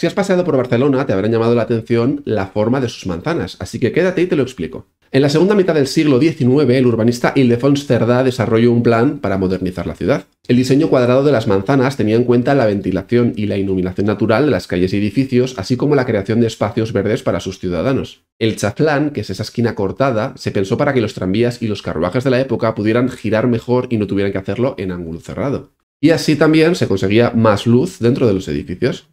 Si has paseado por Barcelona, te habrán llamado la atención la forma de sus manzanas, así que quédate y te lo explico. En la segunda mitad del siglo XIX, el urbanista Ildefons Cerdá desarrolló un plan para modernizar la ciudad. El diseño cuadrado de las manzanas tenía en cuenta la ventilación y la iluminación natural de las calles y edificios, así como la creación de espacios verdes para sus ciudadanos. El chaflán, que es esa esquina cortada, se pensó para que los tranvías y los carruajes de la época pudieran girar mejor y no tuvieran que hacerlo en ángulo cerrado. Y así también se conseguía más luz dentro de los edificios.